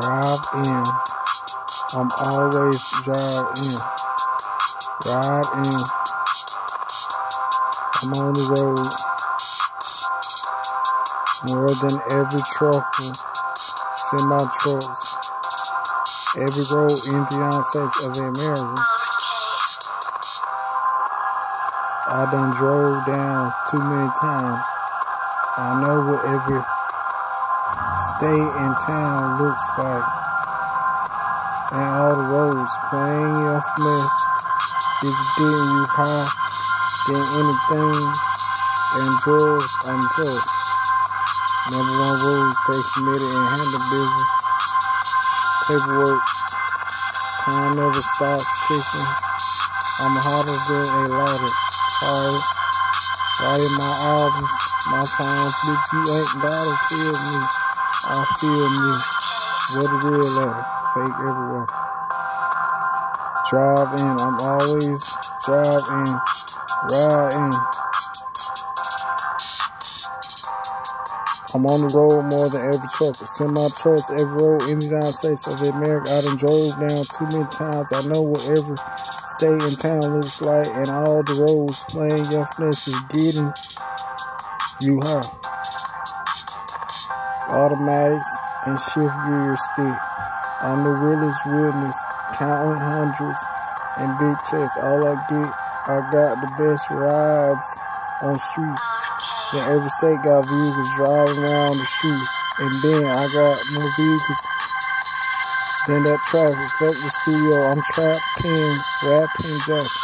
drive in. I'm always drive in. Drive in. I'm on the road more than every trucker, semi trucks, every road in the States of America. I done drove down too many times. I know what every state and town looks like. And all the roads playing Yung Faness is getting you high than anything and drugs unplugged. Number one rule stay committed and handle business. Paperwork. Time never stops ticking. I'm harder than a ladder. Hard. Writing my albums, my songs, but you ain't feel me. I feel me. Where the real at? Fake everywhere. Drive in. I'm always drive in. Ride in. I'm on the road more than every trucker. my trucks every road in the United States of America. I done drove down too many times. I know what every state and town looks like, and all the roads playing your flesh is getting you high. Automatics and shift gears stick. I'm the realest realness, counting hundreds and big checks. All I get, I got the best rides on streets. Then every state got vehicles driving around the streets. And then I got more vehicles than that traffic. Fuck the studio. I'm trapping, rapping, just.